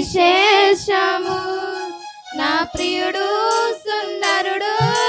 విశేషము. నా ప్రియుడు సుందరుడు